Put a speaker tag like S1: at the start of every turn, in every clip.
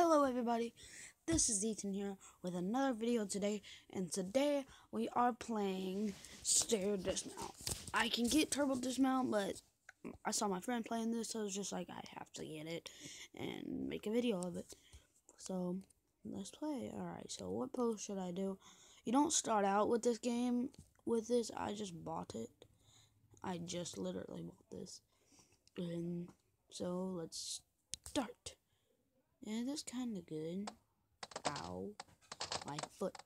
S1: Hello everybody, this is Ethan here with another video today, and today we are playing Stair Dismount. I can get Turbo Dismount, but I saw my friend playing this, so I was just like, I have to get it and make a video of it. So, let's play. Alright, so what pose should I do? You don't start out with this game with this, I just bought it. I just literally bought this. And so, let's start. Yeah, that's kind of good. Ow. My foot.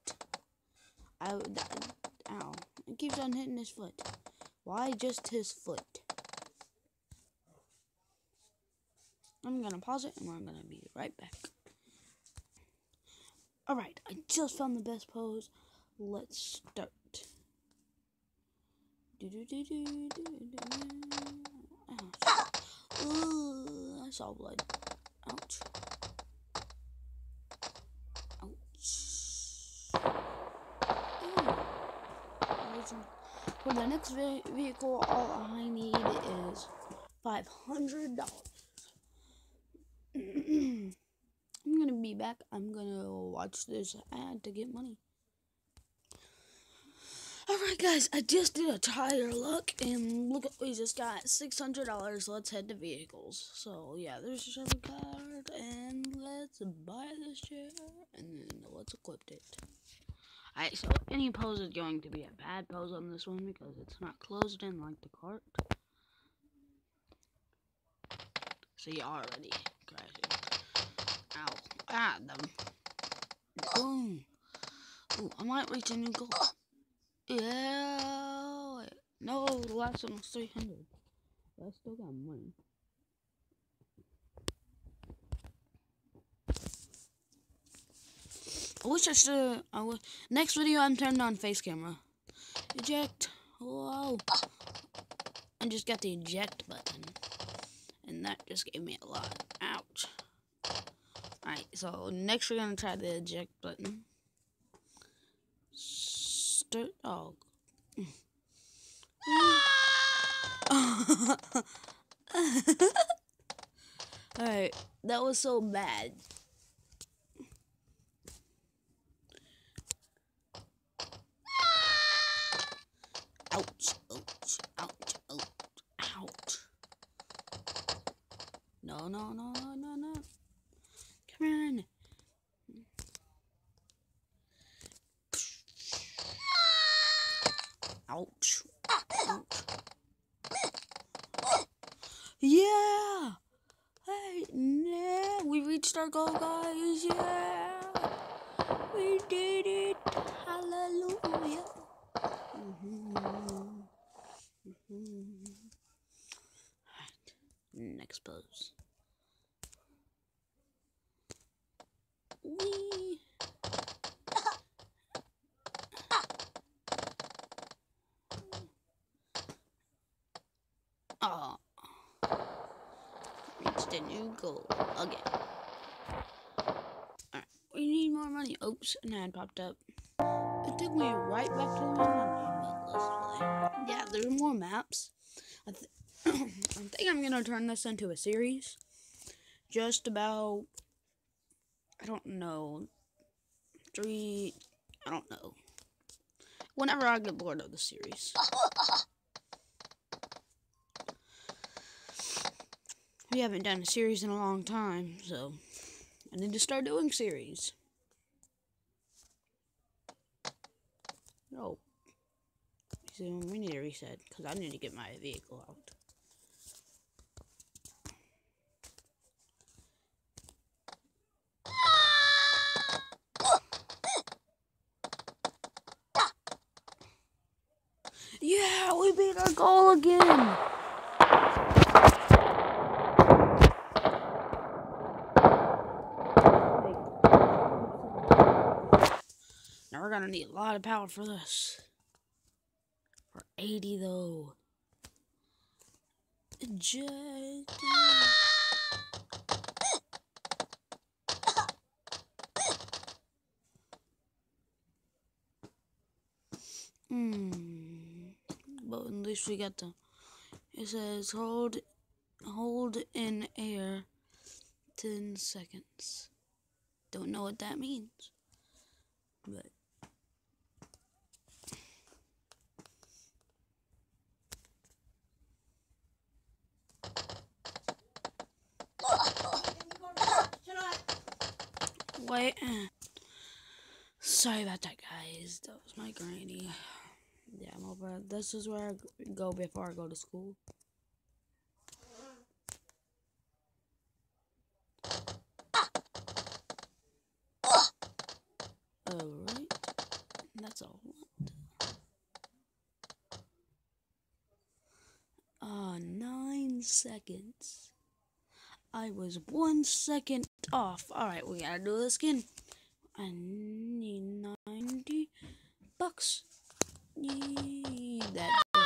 S1: Ow, that, ow. It keeps on hitting his foot. Why just his foot? I'm gonna pause it and we're gonna be right back. Alright, I just found the best pose. Let's start. Do do do do do do. Ugh, I saw blood. Ouch. For the next ve vehicle, all I need is five hundred dollars. I'm gonna be back. I'm gonna watch this ad to get money. Alright guys, I just did a tire look and look at we just got six hundred dollars. Let's head to vehicles. So yeah, there's a shopping cart and let's buy this chair and then let's equip it. Alright, so any pose is going to be a bad pose on this one because it's not closed in like the cart. See already crashing. Ow. Ah. Boom. Ooh, I might reach a new goal. Yeah. No, the last one was 300. But I still got money. I wish I should. I w Next video, I'm turned on face camera. Eject. Whoa. I just got the eject button. And that just gave me a lot. Ouch. Alright, so next we're to try the eject button. Start. Oh. Alright, that was so bad. Ouch, ouch, ouch, ouch, ouch. No, no, no, no, no, no. Come on. Ouch. Ouch. Yeah! Hey, no, we reached our goal, guys. Yeah! We did it. Hallelujah. Mm-hmm. Mm-hmm. Alright, next pose. Wee. Oh. Reached a new goal again. Alright, we need more money. Oops, an ad popped up. It took me right back to the menu, Yeah, there's more maps. I, th I think I'm gonna turn this into a series. Just about, I don't know, three, I don't know. Whenever I get bored of the series. We haven't done a series in a long time, so I need to start doing series. Oh. So we need to reset, because I need to get my vehicle out. Yeah, goal again! Now we're gonna need a lot of power for this. For 80 though. Hmm. We got the. It says hold, hold in air, ten seconds. Don't know what that means. But Wait. Uh, sorry about that, guys. That was my granny. Yeah, I'm over. This is where I go before I go to school. Alright. That's a lot. Ah, uh, nine seconds. I was one second off. Alright, we gotta do this again. I need 90 bucks. That.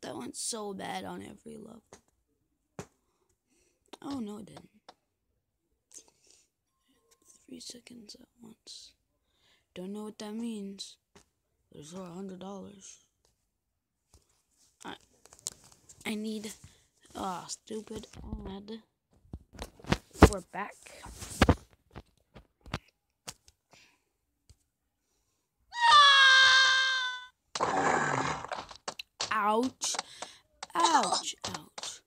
S1: That went so bad on every level. Oh, no, it didn't. Three seconds at once. Don't know what that means. There's a hundred dollars. I I need ah oh, stupid ad. We're back. Ouch. Ouch. Ouch.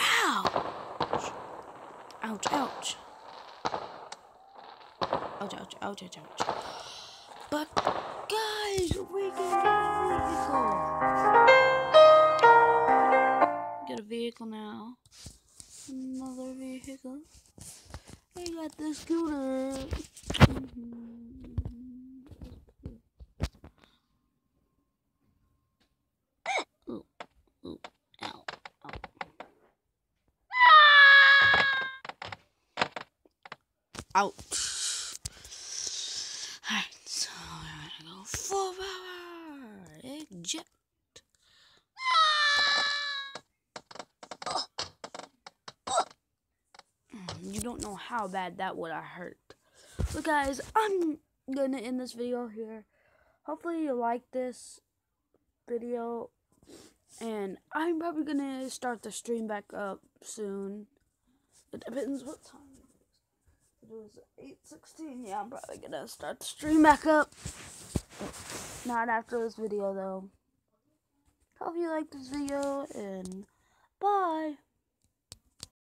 S1: Ouch. Ouch, ouch. Ouch, ouch, ouch, ouch, ouch. But, guys, we get a vehicle. Get a vehicle now. Another vehicle. We got the scooter. Mm -hmm. Ouch. Alright, so we're gonna go power. Eject. Mm, you don't know how bad that would have hurt. But guys, I'm gonna end this video here. Hopefully you like this video. And I'm probably gonna start the stream back up soon. It depends what time it was 8.16. Yeah, I'm probably gonna start the stream back up. Not after this video, though. Hope you liked this video, and bye.